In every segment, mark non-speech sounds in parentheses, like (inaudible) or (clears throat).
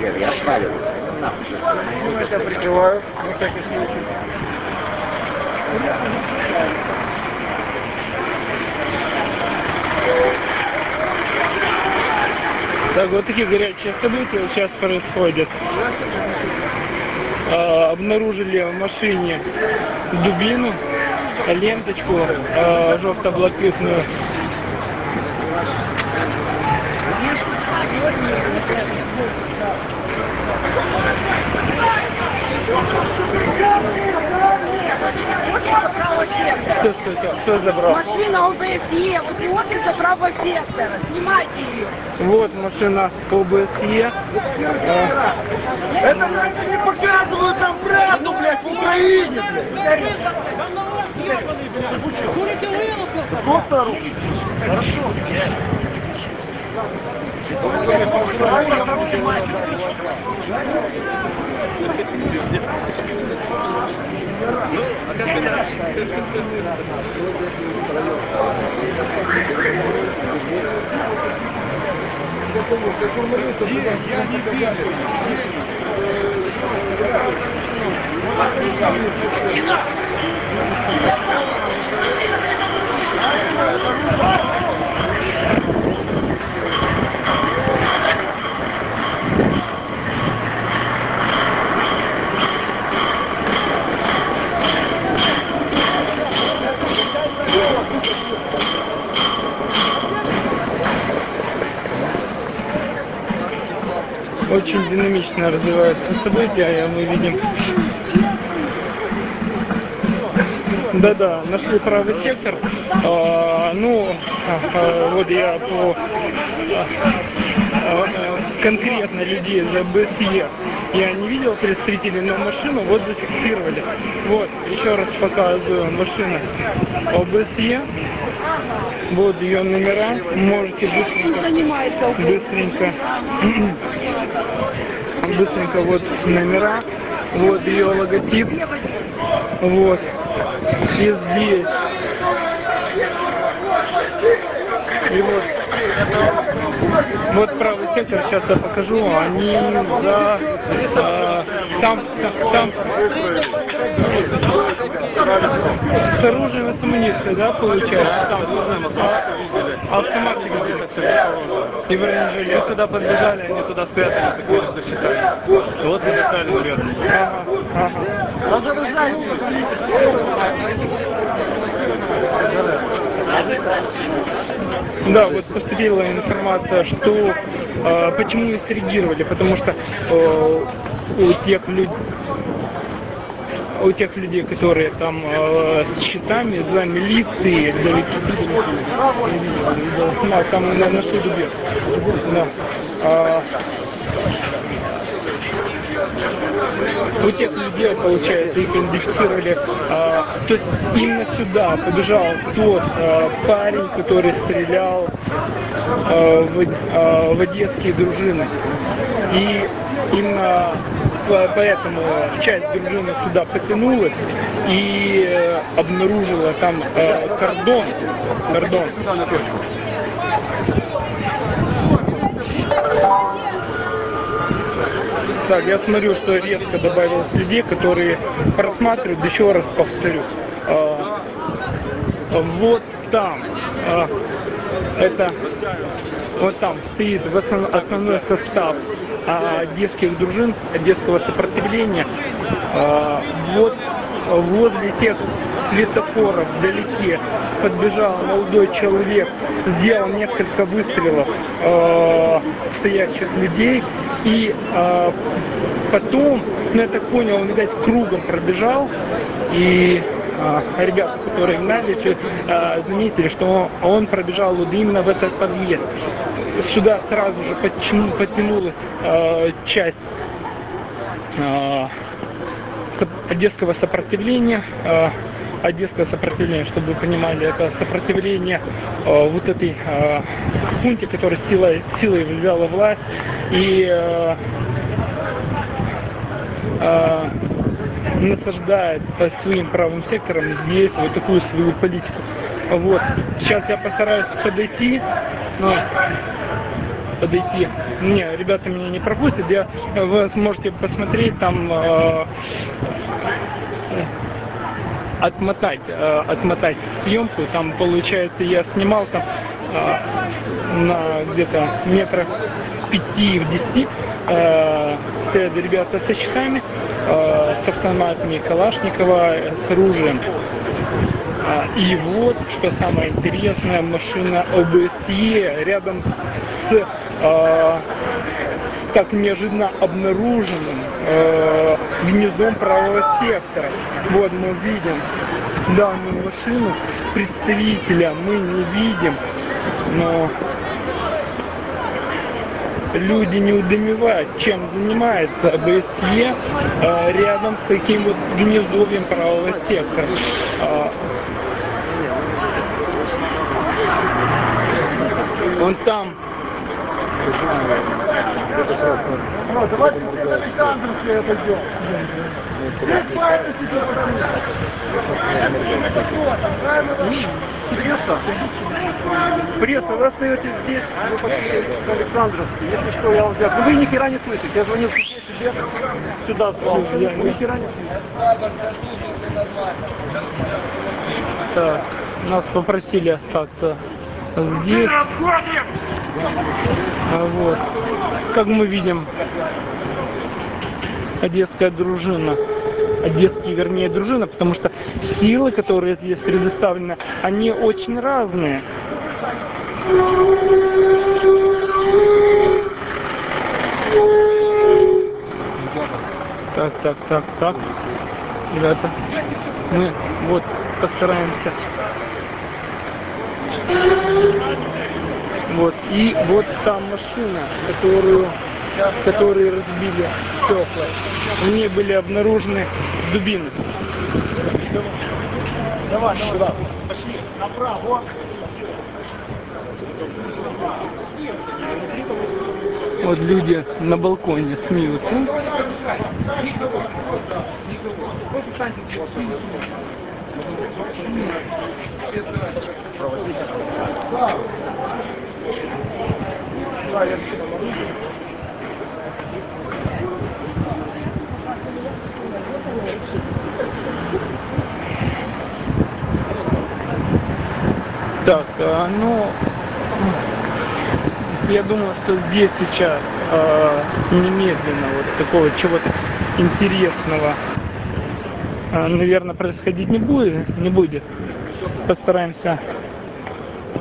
Нет, я спалю. Ну, это прикрываю, на всякий случай. Так, вот такие горячие события вот сейчас происходят. А, обнаружили в машине дубину, ленточку а, жовто-блакитную. Кто, кто, кто, кто забрал? Машина ОБСЕ, вот смотрит за правого сектора. Снимайте ее. Вот машина ОБСЕ. А, Это блядь, не показывают нам правду, блядь, в Украине, блядь. Просто руки. Хорошо. Я не вижу. Очень динамично развиваются события, и мы видим. Да-да, нашли правый сектор. А, ну, а, а, вот я по а, а, конкретно людей из АБСЕ я не видел представителей, но машину вот зафиксировали. Вот, еще раз показываю машина ОБСЕ. Вот ее номера. Можете быстренько быстренько (clears throat) быстренько вот номера вот ее логотип вот. И здесь. И вот. Вот правый сектор сейчас я покажу. Они за а, там там с оружием и с амуницией, да, получается? А автоматчик и бронежилет. Мы туда подбежали, они туда спрятались, так вот засчитали. Вот мы достали наверх. Ага, ага. Да, вот поступила информация, что э, почему не среагировали, потому что э, у тех людей у тех людей, которые там э, с щитами за милицией, для да, там на, нашли дубе. Да. А, у тех людей, получается, их идентифицировали, а, то есть именно сюда побежал тот а, парень, который стрелял а, в, а, в одесские дружины. И именно поэтому часть дружины сюда потянулась и э, обнаружила там э, кордон. Кордон. Так, я смотрю, что резко добавилось людей, которые просматривают, еще раз повторю. Вот там, а, это, вот там стоит в основ- основной состав а, одесских дружин, одесского сопротивления. А, вот возле тех светофоров вдалеке подбежал молодой человек, сделал несколько выстрелов э, стоящих людей и э, потом, ну я так понял, он, видать, кругом пробежал и э, ребята, которые гнали, э, заметили, что он, пробежал вот именно в этот подъезд. Сюда сразу же подтяну- э, часть э, одесского сопротивления. э, Одесское сопротивление, чтобы вы понимали, это сопротивление э, вот этой э, хунте, которая силой, силой взяла власть и э, э, насаждает своим правым секторам здесь вот такую свою политику. Вот. Сейчас я постараюсь подойти ну, подойти. Не, ребята меня не пропустят, я, вы сможете посмотреть там э, отмотать, э, отмотать съемку. Там получается я снимал там э, на где-то метрах пяти в десяти э, стоят ребята со э, с автоматами Калашникова, с оружием. А, И вот, что самое интересное, машина ОБСЕ рядом с э, так неожиданно обнаруженным э, гнездом правого сектора. Вот мы видим данную машину, представителя мы не видим, но люди не удомевают, чем занимается ОБСЕ э, рядом с таким вот гнездовьем правого сектора. А, Вон там. Ну, давайте все на Александровское Пресса? Вы остаетесь здесь, вы пошли к Александровске. Если что, я вас взял. Ну вы ни хера не слышите. Я звонил себе, себе сюда звал. Вы ни хера не слышите. Так, нас попросили остаться здесь. А вот. Как мы видим, одесская дружина, одесские, вернее, дружина, потому что силы, которые здесь предоставлены, они очень разные. Так, так, так, так. Ребята, мы вот постараемся. Вот, и вот та машина, которую, которые разбили стекла. В ней были обнаружены дубины. Давай, давай, давай. Пошли направо. Вот люди на балконе смеются. Так, а, ну, я думаю, что здесь сейчас э, немедленно вот такого чего-то интересного, наверное, происходить не будет, не будет. Постараемся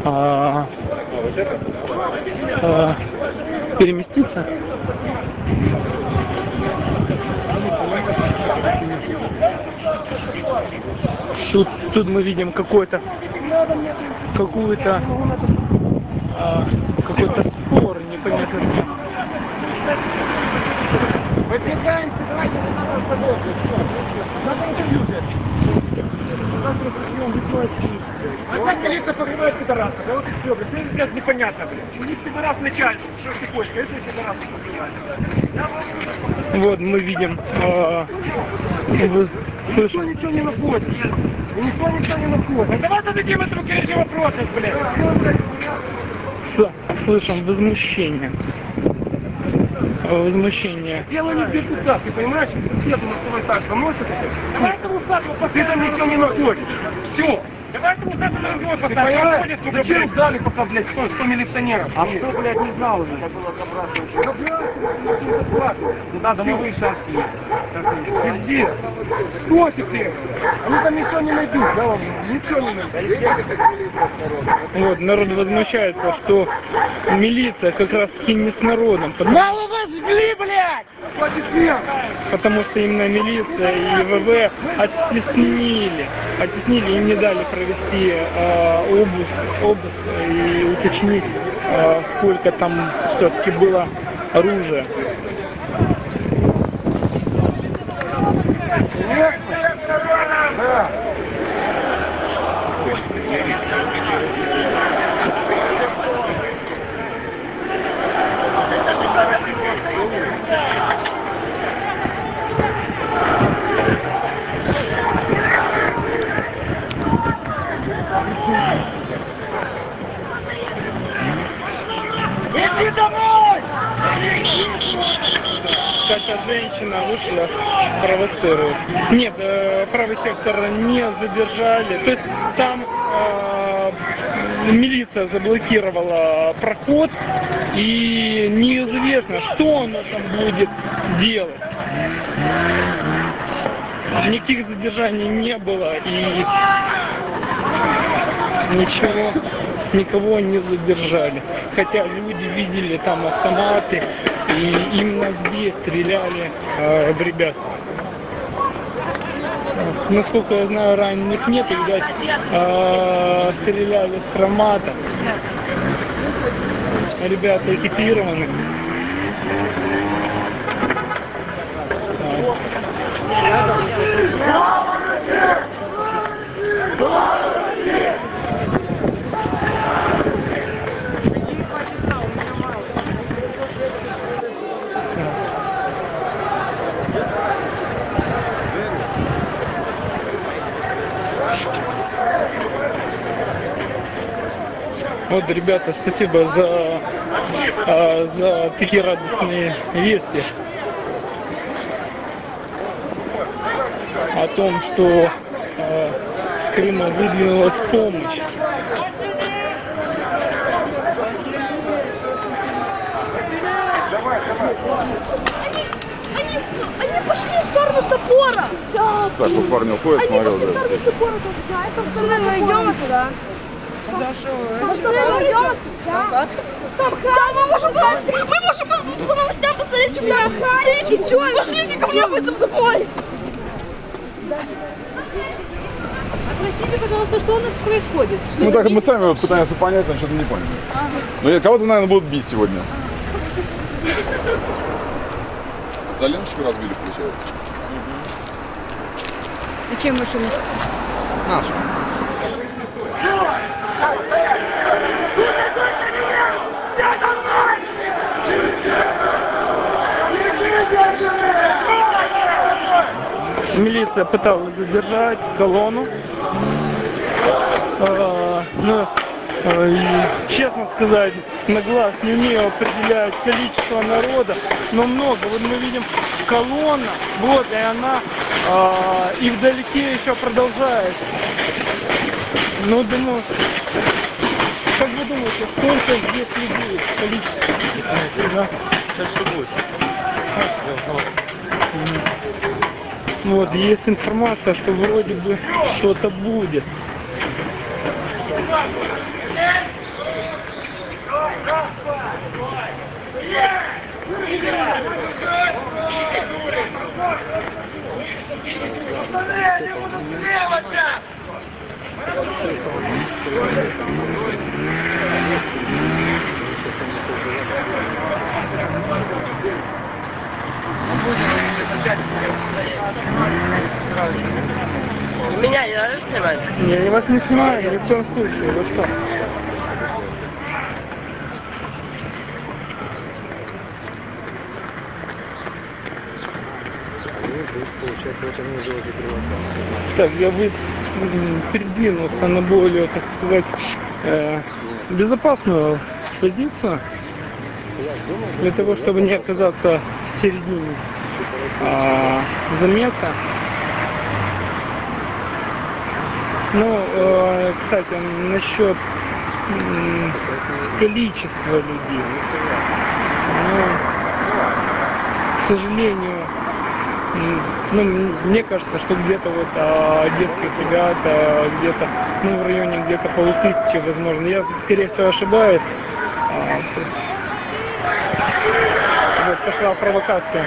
а, а, переместиться. Тут, тут мы видим какой-то какую-то а, какой-то спор непонятно. Выдвигаемся, давайте на подожди. Надо интервью взять. Завтра прием А как милиция покрывает пидораса? Да вот и все, блядь. Теперь, блядь, непонятно, блядь. У них пидорас начальник. Что ж ты хочешь? Это пидорас покрывает. Вот мы видим, а, Никто ничего не находит. Никто ничего не находит. А давай зададим этому Кириллу вопросы, блядь. с- слышим возмущение. Возмущение. Дело не в депутат, ты понимаешь? Все что вы так поносите. Давай этому саду Ты там ничего не находишь. Все. Давай этому саду на. Ты понимаешь? Зачем ждали пока, блядь, 100, 100 милиционеров? А кто, блядь, не знал уже? Это было забрасывать. Не надо, мы выше Пиздец. Что теперь? Они там ничего не найдут, я вам ничего не найдут. Вот, народ возмущается, что милиция как раз таки не с народом, потому, Мало вас жгли, блядь! Потому что именно милиция и ВВ оттеснили, оттеснили, им не дали провести э, обыск, обыск э, и уточнить, э, сколько там все-таки было оружия. Thank you. Женщина вышла провоцирует. Нет, э, правый сектор не задержали. То есть там э, милиция заблокировала проход и неизвестно, что она там будет делать. Никаких задержаний не было и ничего, никого не задержали. Хотя люди видели там автоматы и им мозги стреляли э, в ребят. Насколько я знаю, раненых нет, и, э, стреляли с травмата. Ребята экипированы. Так. Вот, ребята, спасибо за, а, за такие радостные вести о том, что а, с Крыма выдвинулась помощь. Они, они, они пошли в сторону собора. Да. Так, вот парни уходят, Они смотрел, пошли в да. сторону там Пацаны, мы идем отсюда. Пацаны, мы идем отсюда. Там храм, мы можем встретить. Мы можем по, по новостям посмотреть, что там встретить. Идем. Пошлите ко мне быстро домой. Простите, пожалуйста, что у нас происходит? Что Ну так мы сами вот пытаемся понять, но что-то не поняли. Ну и кого-то, наверное, будут бить сегодня. За ленточку разбили, получается. Зачем машина? Милиция пыталась задержать колонну. А, но, а, и, честно сказать, на глаз не умею определять количество народа, но много. Вот мы видим колонна, вот, и она а, и вдалеке еще продолжает. Ну, думаю, как вы думаете, сколько здесь людей? Количество? Да? Мгм. Ну Вот, есть информация, что вроде бы что-то будет. Меня не надо снимать? Я вас не снимаю, ни в коем случае. Вы что? Так, я м, передвинулся на более, так сказать, э, безопасную позицию для того, чтобы не оказаться в середине а, замеса. Ну, э, кстати, насчет количества людей. Ну, к сожалению, ну, мне кажется, что где-то вот а, детских ребят, а, где-то, ну, в районе где-то полутысячи, возможно. Я, скорее всего, ошибаюсь. А, вот пошла провокация.